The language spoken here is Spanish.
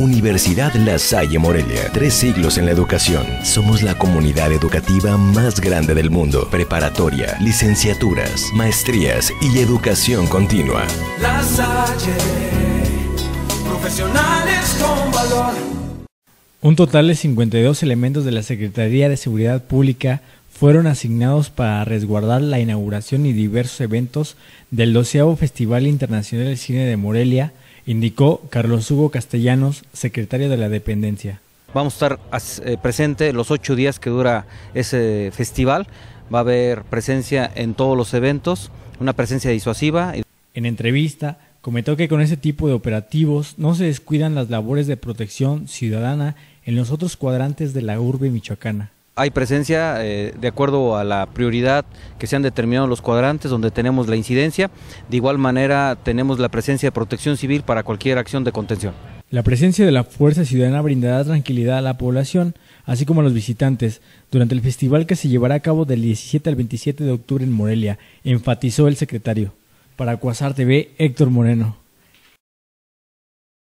Universidad La Salle Morelia. Tres siglos en la educación. Somos la comunidad educativa más grande del mundo. Preparatoria, licenciaturas, maestrías y educación continua. La Salle, profesionales con valor. Un total de 52 elementos de la Secretaría de Seguridad Pública fueron asignados para resguardar la inauguración y diversos eventos del 12 Festival Internacional del Cine de Morelia, indicó Carlos Hugo Castellanos, secretario de la dependencia. Vamos a estar eh, presente los ocho días que dura ese festival. Va a haber presencia en todos los eventos, una presencia disuasiva. En entrevista, comentó que con ese tipo de operativos no se descuidan las labores de protección ciudadana en los otros cuadrantes de la urbe michoacana hay presencia eh, de acuerdo a la prioridad que se han determinado los cuadrantes donde tenemos la incidencia. De igual manera tenemos la presencia de protección civil para cualquier acción de contención. La presencia de la Fuerza Ciudadana brindará tranquilidad a la población, así como a los visitantes, durante el festival que se llevará a cabo del 17 al 27 de octubre en Morelia, enfatizó el secretario. Para Cuasar TV, Héctor Moreno.